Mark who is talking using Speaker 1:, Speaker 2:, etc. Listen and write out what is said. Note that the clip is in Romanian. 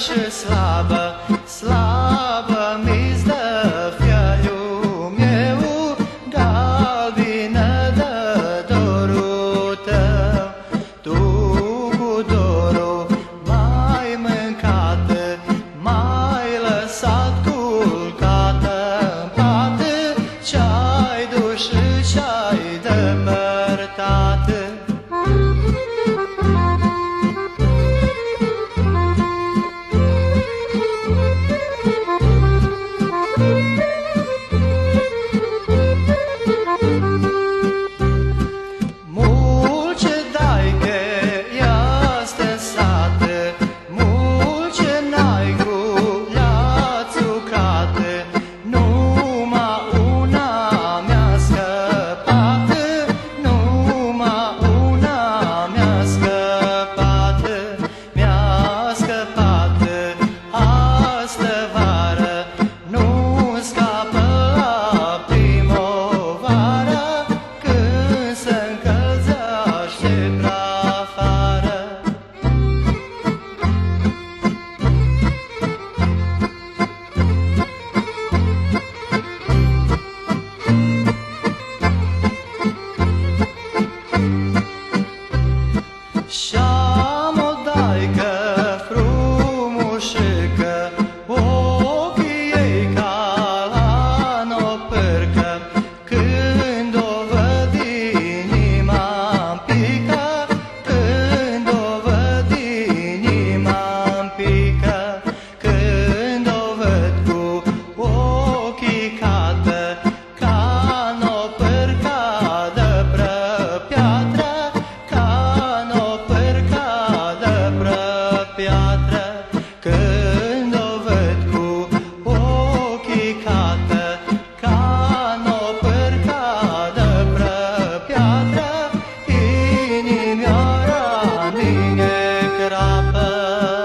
Speaker 1: și slabă, slabă mi-ți meu, galbină dă dorul. Tu cu dorul mai mâncată, mai lăsat culcată în pat, ce-ai dus și ce-ai depărtat. piatră Când o văd cu ochii cată Ca n-o pârcadă prăpiatră Inimioara mine crapă.